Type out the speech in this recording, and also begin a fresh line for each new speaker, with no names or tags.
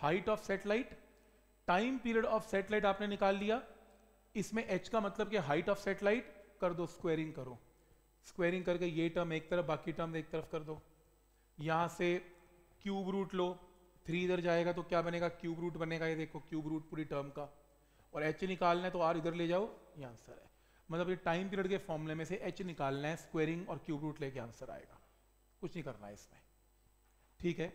Height of satellite time period of satellite आपने निकाल लिया। इसमें एच का मतलब कि हाइट ऑफ़ सेटेलाइट कर दो स्क्वेयरिंग करो। स्क्वेयरिंग करके ये टर्म एक तरफ़, बाकी टर्म एक तरफ़ कर दो। यहाँ से क्यूब रूट लो थ्री इधर जाएगा तो क्या बनेगा? क्यूब रूट बनेगा, ये देखो क्यूब रूट पूरी टर्म का। और एच निकालना है तो आर इधर ले जाओ, ये आंसर है। मतलब ये टाइम पीरियड के फॉर्मूले में से एच निकालना है स्क्वेयरिंग और क्यूब रूट लेके आंसर आएगा। कुछ नहीं करना है इसमें। ठीक है?